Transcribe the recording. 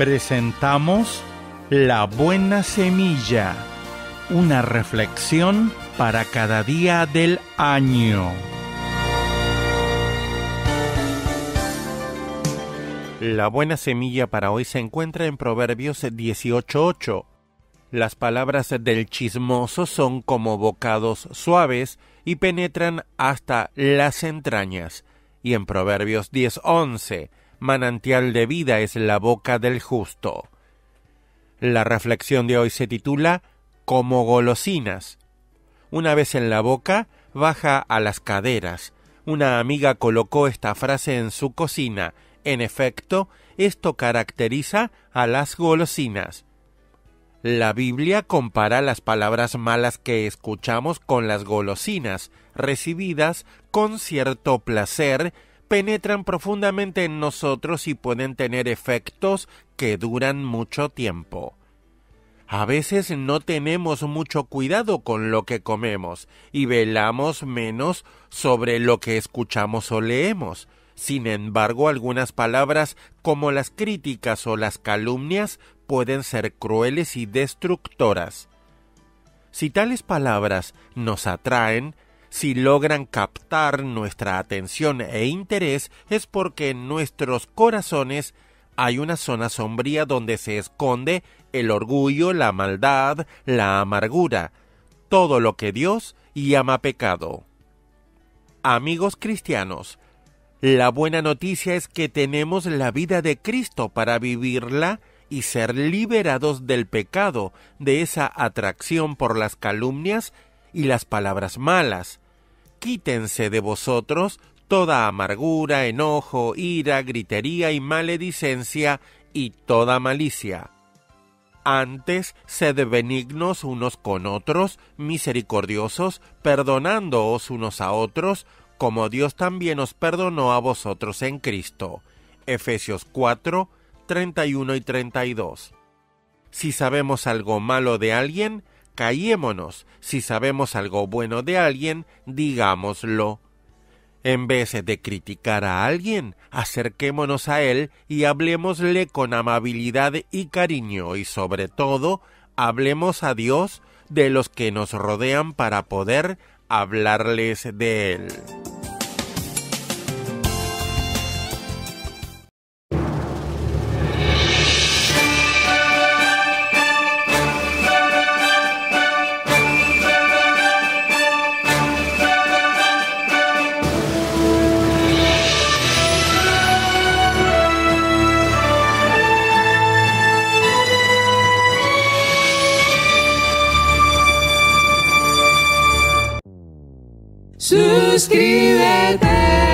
presentamos La Buena Semilla, una reflexión para cada día del año. La buena semilla para hoy se encuentra en Proverbios 18.8. Las palabras del chismoso son como bocados suaves y penetran hasta las entrañas. Y en Proverbios 10.11 manantial de vida es la boca del justo. La reflexión de hoy se titula Como golosinas. Una vez en la boca, baja a las caderas. Una amiga colocó esta frase en su cocina. En efecto, esto caracteriza a las golosinas. La Biblia compara las palabras malas que escuchamos con las golosinas, recibidas con cierto placer penetran profundamente en nosotros y pueden tener efectos que duran mucho tiempo. A veces no tenemos mucho cuidado con lo que comemos y velamos menos sobre lo que escuchamos o leemos. Sin embargo, algunas palabras como las críticas o las calumnias pueden ser crueles y destructoras. Si tales palabras nos atraen, si logran captar nuestra atención e interés es porque en nuestros corazones hay una zona sombría donde se esconde el orgullo, la maldad, la amargura, todo lo que Dios llama pecado. Amigos cristianos, la buena noticia es que tenemos la vida de Cristo para vivirla y ser liberados del pecado, de esa atracción por las calumnias y las palabras malas. Quítense de vosotros toda amargura, enojo, ira, gritería y maledicencia y toda malicia. Antes, sed benignos unos con otros, misericordiosos, perdonándoos unos a otros, como Dios también os perdonó a vosotros en Cristo. Efesios 4, 31 y 32. Si sabemos algo malo de alguien, callémonos. Si sabemos algo bueno de alguien, digámoslo. En vez de criticar a alguien, acerquémonos a él y hablemosle con amabilidad y cariño y sobre todo, hablemos a Dios de los que nos rodean para poder hablarles de él. Suscríbete.